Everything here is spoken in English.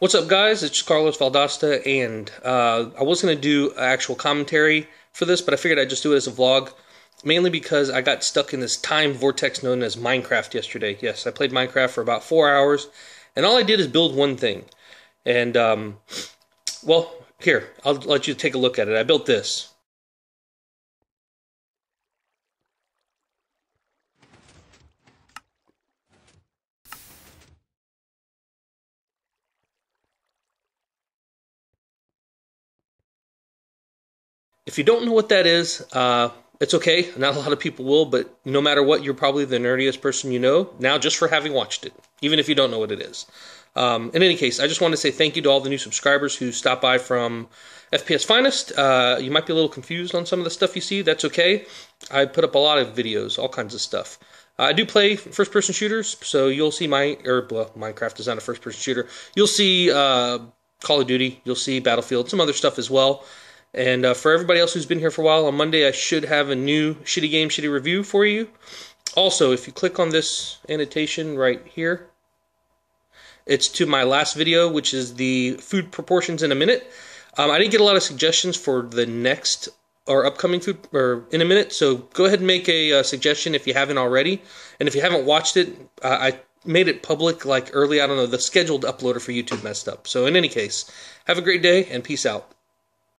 What's up, guys? It's Carlos Valdosta, and uh, I was going to do actual commentary for this, but I figured I'd just do it as a vlog, mainly because I got stuck in this time vortex known as Minecraft yesterday. Yes, I played Minecraft for about four hours, and all I did is build one thing. And, um, well, here, I'll let you take a look at it. I built this. If you don't know what that is, uh, it's okay. Not a lot of people will, but no matter what, you're probably the nerdiest person you know now just for having watched it, even if you don't know what it is. Um, in any case, I just want to say thank you to all the new subscribers who stopped by from FPS Finest. Uh, you might be a little confused on some of the stuff you see. That's okay. I put up a lot of videos, all kinds of stuff. Uh, I do play first-person shooters, so you'll see my or well, Minecraft is not a first-person shooter. You'll see uh, Call of Duty. You'll see Battlefield, some other stuff as well. And uh, for everybody else who's been here for a while, on Monday I should have a new Shitty Game Shitty review for you. Also, if you click on this annotation right here, it's to my last video, which is the food proportions in a minute. Um, I didn't get a lot of suggestions for the next or upcoming food or in a minute, so go ahead and make a, a uh, suggestion if you haven't already. And if you haven't watched it, uh, I made it public like early. I don't know the scheduled uploader for YouTube messed up. So in any case, have a great day and peace out.